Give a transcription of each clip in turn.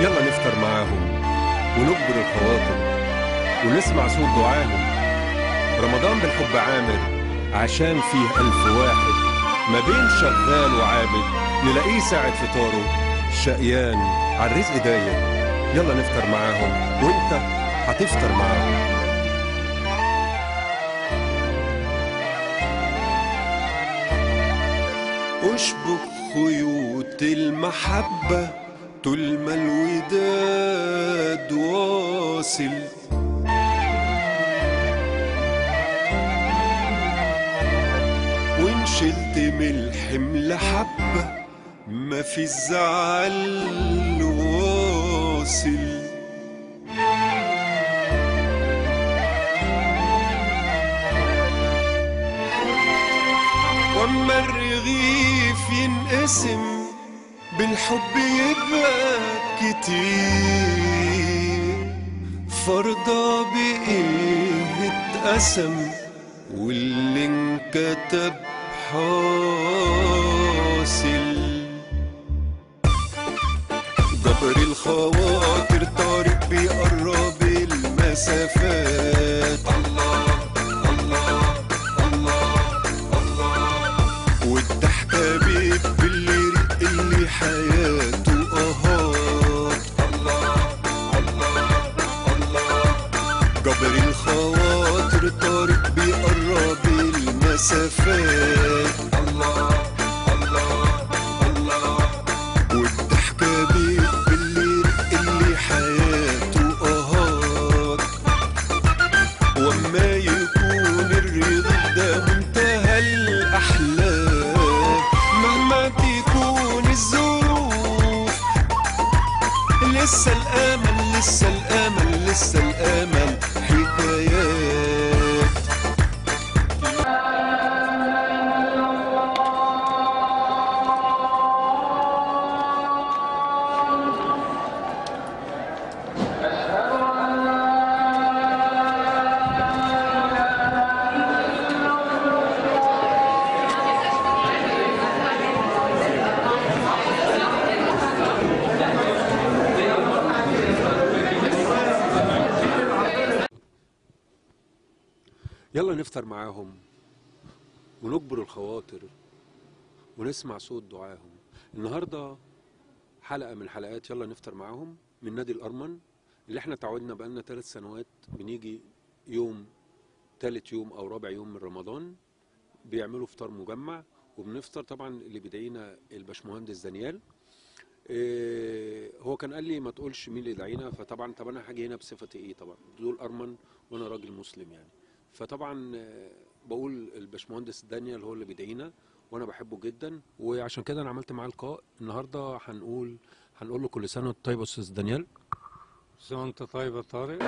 يلا نفطر معاهم ونجبر الخواطر ونسمع صوت دعاهم. رمضان بالحب عامر عشان فيه ألف واحد. ما بين شغال وعابد نلاقيه ساعة فطاره. شقيان عالرزق داير يلا نفطر معاهم وإنت هتفطر معاهم. أشبك خيوط المحبة. طول ما الوداد واصل. وإن شلت من الحمل حبة ما في الزعل واصل. وأما الرغيف ينقسم بالحب يبقى كتير. فرضا بإيه اتقسم واللي انكتب حاصل. جبر الخواطر طارق بيقرب المسافات. الله الله الله والضحكة بيب اللي رق اللي حياته. أهات وما يكون الرضا ده منتهى الأحلام مهما تكون الظروف لسه الأمل لسه الأمل لسه الأمل. يلا نفطر معاهم ونجبر الخواطر ونسمع صوت دعاهم. النهارده حلقة من حلقات يلا نفطر معاهم من نادي الأرمن اللي إحنا تعودنا بقالنا ثلاث سنوات بنيجي يوم ثالث يوم أو رابع يوم من رمضان بيعملوا فطار مجمع وبنفطر طبعا اللي بيدعينا الباشمهندس دانيال. إيه هو كان قال لي ما تقولش مين اللي يدعينا فطبعا طب أنا هاجي هنا بصفتي إيه طبعا؟ دول أرمن وأنا راجل مسلم يعني. فطبعا بقول الباشمهندس دانيال هو اللي بيدعينا وأنا بحبه جدا. وعشان كده أنا عملت معاه لقاء. النهارده هنقول هنقول له كل سنة وأنت طيب أستاذ دانيال. سنة وأنت طيب يا طارق.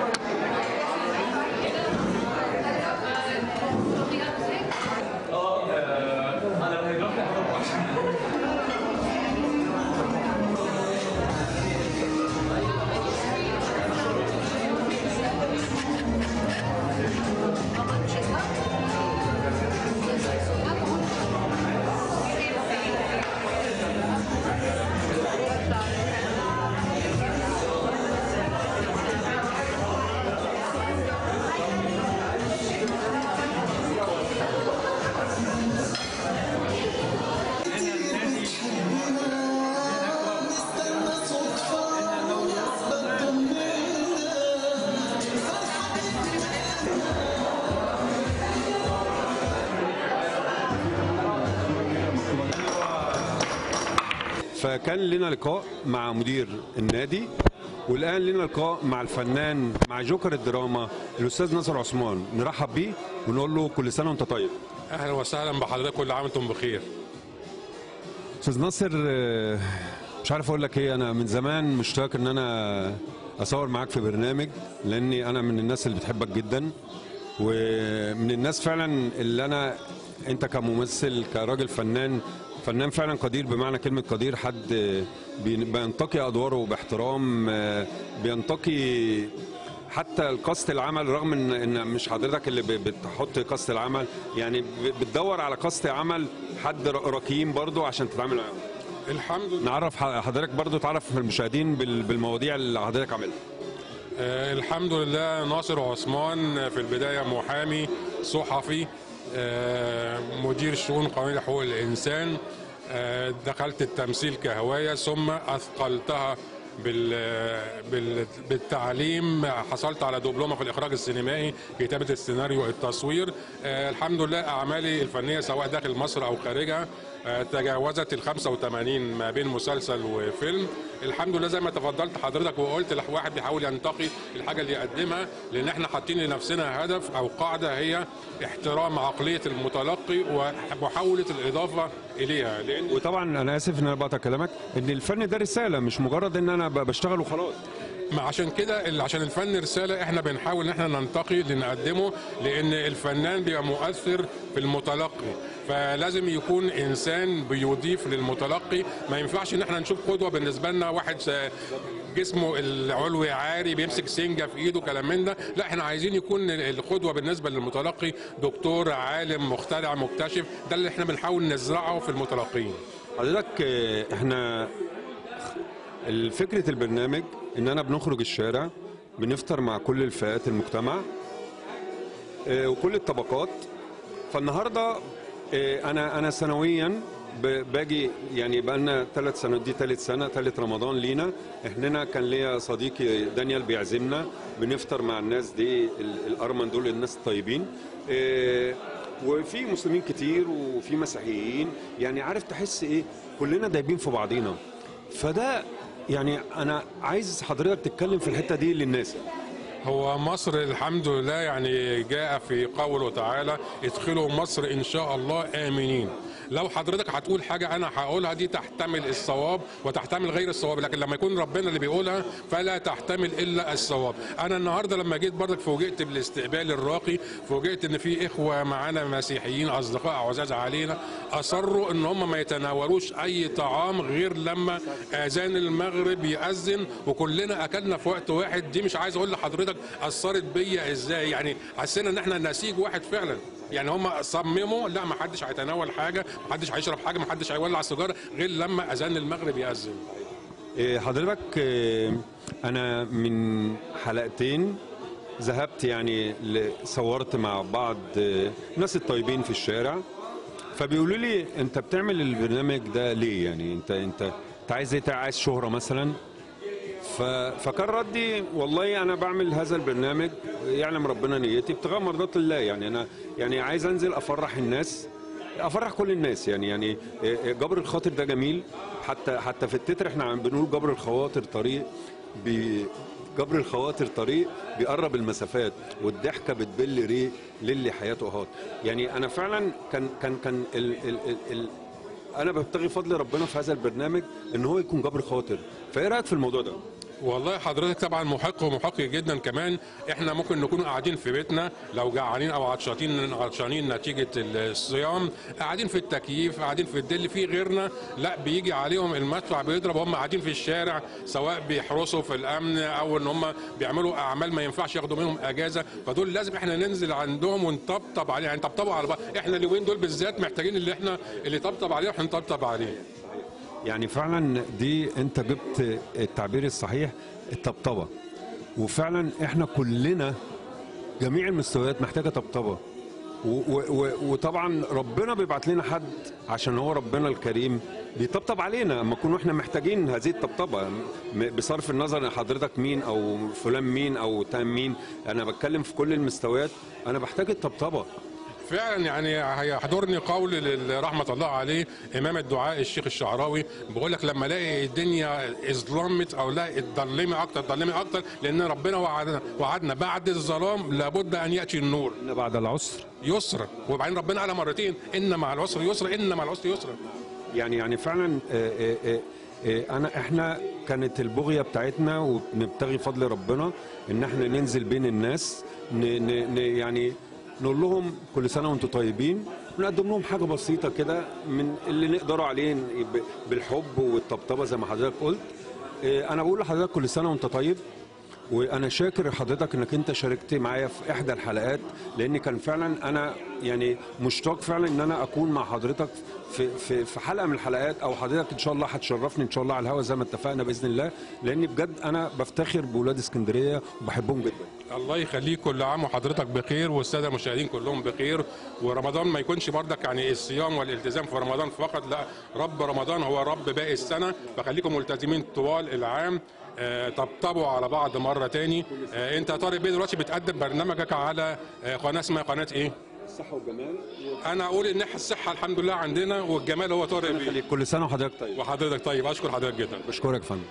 فكان لنا لقاء مع مدير النادي والآن لنا لقاء مع الفنان مع جوكر الدراما الأستاذ ناصر عثمان. نرحب بيه ونقول له كل سنة وأنت طيب. أهلا وسهلا بحضرتك كل عام وأنتم بخير. أستاذ ناصر مش عارف أقول لك إيه أنا من زمان مشتاق إن أنا أصور معاك في برنامج لأني أنا من الناس اللي بتحبك جدا ومن الناس فعلا اللي أنا أنت كممثل كراجل فنان فنان فعلا قدير بمعنى كلمة قدير حد بي- بينتقي أدواره باحترام آه، بينتقي حتى القصد العمل رغم ان إن مش حضرتك اللي بتحط قصد العمل يعني بتدور على قصد عمل حد ر- ركيم برضو عشان تتعامل معاه. الحمد لله. نعرف حضرتك برضو تعرف المشاهدين بال- بالمواضيع اللي حضرتك عاملها آه الحمد لله ناصر عثمان في البداية محامي صحفي. مدير شؤون قانونيه حقوق الإنسان آه دخلت التمثيل كهواية ثم بال بالتعليم حصلت على دبلومة في الإخراج السينمائي كتابة السيناريو التصوير. آه الحمد لله أعمالي الفنية سواء داخل مصر أو خارجها آه، تجاوزت ال 85 ما بين مسلسل وفيلم. الحمد لله زي ما تفضلت حضرتك وقلت الواحد بيحاول ينتقي الحاجة اللي يقدمها لأن إحنا حاطين لنفسنا هدف أو قاعدة هي احترام عقلية المتلقي ومحاولة الإضافة إليها. لأن وطبعا أنا آسف إن أنا بقطع كلامك إن الفن ده رسالة مش مجرد إن أنا بشتغل وخلاص. ما عشان كده عشان الفن رسالة إحنا بنحاول إن إحنا ننتقي اللي نقدمه لأن الفنان بيبقى مؤثر في المتلقي. فلازم يكون إنسان بيضيف للمتلقي. ما ينفعش إن إحنا نشوف قدوة بالنسبة لنا واحد جسمه العلوي عاري بيمسك سنجة في إيده كلام من ده. لا إحنا عايزين يكون القدوة بالنسبة للمتلقي. دكتور عالم مخترع مكتشف ده اللي إحنا بنحاول نزرعه في المتلقين. حضرتك آه، إحنا فكرة البرنامج إن أنا بنخرج الشارع بنفطر مع كل الفئات المجتمع آه، وكل الطبقات. فالنهاردة آه، أنا أنا سنويا باجي يعني بقى لنا ثلاث سنوات دي ثالث سنة ثالث رمضان لينا. إحنا كان ليا صديقي دانيال بيعزمنا بنفطر مع الناس دي ال- الأرمن دول الناس الطيبين. آه، وفي مسلمين كتير وفي مسيحيين. يعني عارف تحس إيه؟ كلنا دايبين في بعضينا. فده يعني أنا عايز حضرتك تتكلم في الحتة دي للناس. هو مصر الحمد لله يعني جاء في قوله تعالى ادخلوا مصر إن شاء الله آمنين. لو حضرتك هتقول حاجة أنا هقولها دي تحتمل الصواب وتحتمل غير الصواب لكن لما يكون ربنا اللي بيقولها فلا تحتمل إلا الصواب. أنا النهارده لما جيت برضك فوجئت بالاستقبال الراقي فوجئت إن في إخوة معانا مسيحيين أصدقاء عزاز علينا أصروا إن هم ما يتناولوش أي طعام غير لما آذان المغرب يأذن وكلنا أكلنا في وقت واحد. دي مش عايز أقول لحضرتك أثرت بيا إزاي؟ يعني حسينا إن إحنا نسيج واحد فعلا. يعني هم صمموا لا ما حدش هيتناول حاجة ما حدش هيشرب حاجة ما حدش هيولع سيجارة غير لما أذان المغرب يأذن. إيه، حضرتك إيه، أنا من حلقتين ذهبت يعني صورت مع بعض إيه، الناس الطيبين في الشارع فبيقولوا لي أنت بتعمل البرنامج ده ليه يعني؟ أنت أنت أنت عايز إيه؟ عايز شهرة مثلا. فكان ردي والله أنا بعمل هذا البرنامج يعلم ربنا نيتي ابتغاء مرضات الله. يعني أنا يعني عايز أنزل أفرح الناس أفرح كل الناس. يعني يعني جبر الخاطر ده جميل. حتى حتى في التتر إحنا عم بنقول جبر الخواطر طريق بي جبر الخواطر طريق بيقرب المسافات والضحكة بتبل ريق للي حياته اهات يعني أنا فعلا كان كان كان ال ال ال ال أنا ببتغي فضل ربنا في هذا البرنامج ان هو يكون جبر خاطر. فايه رأيك في الموضوع ده؟ والله حضرتك طبعا محق ومحق جدا كمان. إحنا ممكن نكون قاعدين في بيتنا. لو جعانين أو عطشانين عطشانين نتيجة الصيام قاعدين في التكييف قاعدين في الدل في غيرنا. لا بيجي عليهم المدفع بيضرب وهم قاعدين في الشارع سواء بيحرسوا في الأمن أو إن هم بيعملوا أعمال ما ينفعش ياخدوا منهم أجازة. فدول لازم إحنا ننزل عندهم ونطبطب عليه يعني نطبطبوا على بعض. إحنا اليومين دول بالذات محتاجين اللي إحنا اللي طبطب عليه إحنا نطبطب عليه. يعني فعلا دي أنت جبت التعبير الصحيح الطبطبة. وفعلا إحنا كلنا جميع المستويات محتاجة طبطبة. وطبعا ربنا بيبعت لنا حد عشان هو ربنا الكريم بيطبطب علينا. أما نكون إحنا محتاجين هذه الطبطبة بصرف النظر حضرتك مين أو فلان مين أو تام مين أنا بتكلم في كل المستويات أنا بحتاج الطبطبة. فعلا يعني هيحضرني قول رحمة الله عليه إمام الدعاء الشيخ الشعراوي. بيقول لك لما ألاقي الدنيا اظلمت أو لا اتظلمي أكتر ظلمي أكتر لأن ربنا وعدنا وعدنا بعد الظلام لابد أن يأتي النور. إن بعد العسر. يسر. وبعدين ربنا قال مرتين إن مع العسر يسر إن مع العسر يسر. يعني يعني فعلا آه، آه، آه، أنا إحنا كانت البغية بتاعتنا وبنبتغي فضل ربنا إن إحنا ننزل بين الناس ن ن ن يعني نقول لهم كل سنة وأنتم طيبين ونقدم لهم حاجة بسيطة كده من اللي نقدروا عليه بالحب والطبطبة زي ما حضرتك قلت. آه، أنا بقول لحضرتك كل سنة وانت طيب وأنا شاكر حضرتك إنك أنت شاركت معايا في إحدى الحلقات لأن كان فعلا أنا يعني مشتاق فعلا إن أنا أكون مع حضرتك في في في حلقة من الحلقات أو حضرتك إن شاء الله هتشرفني إن شاء الله على الهوا زي ما اتفقنا بإذن الله لأن بجد أنا بفتخر باولاد اسكندرية وبحبهم جدا. الله يخليك كل عام وحضرتك بخير والسادة المشاهدين كلهم بخير. ورمضان ما يكونش بردك يعني الصيام والالتزام في رمضان فقط لا. رب رمضان هو رب باقي السنة. فخليكم ملتزمين طوال العام. آه، طبطبوا على بعض مرة تاني. آه، انت يا طارق بيه دلوقتي بتقدم برنامجك على آه، قناة اسمها قناة إيه؟ الصحة والجمال. أنا أقول إن إحنا الصحة الحمد لله عندنا والجمال هو طارق بيه. كل سنة وحضرتك طيب. وحضرتك طيب. أشكر حضرتك جدا. بشكرك يا فندم.